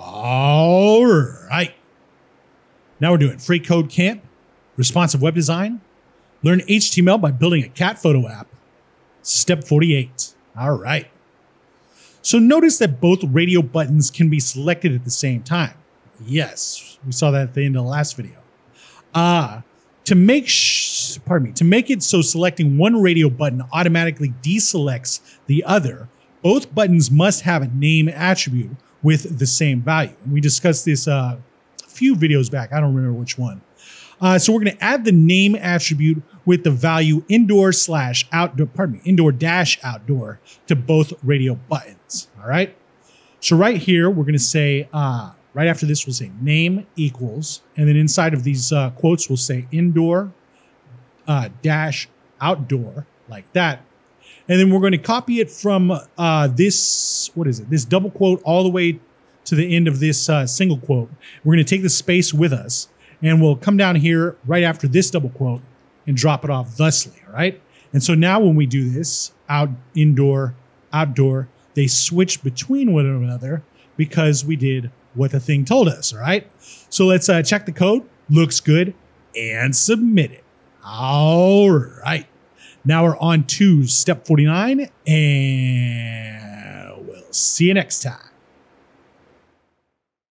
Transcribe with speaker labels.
Speaker 1: All right. Now we're doing free code camp, responsive web design, learn HTML by building a cat photo app. Step 48. All right. So notice that both radio buttons can be selected at the same time. Yes, we saw that at the end of the last video. Uh, to make pardon me, to make it so selecting one radio button automatically deselects the other, both buttons must have a name attribute with the same value. And we discussed this uh, a few videos back. I don't remember which one. Uh, so we're going to add the name attribute with the value indoor slash outdoor, pardon me, indoor dash outdoor to both radio buttons. All right. So right here, we're going to say, uh, right after this, we'll say name equals, and then inside of these uh, quotes, we'll say indoor uh, dash outdoor like that. And then we're going to copy it from uh, this, what is it? This double quote all the way to the end of this uh, single quote. We're going to take the space with us and we'll come down here right after this double quote and drop it off thusly. All right. And so now when we do this out, indoor, outdoor, they switch between one another because we did what the thing told us. All right. So let's uh, check the code. Looks good and submit it. All right. Now we're on to step 49, and we'll see you next time.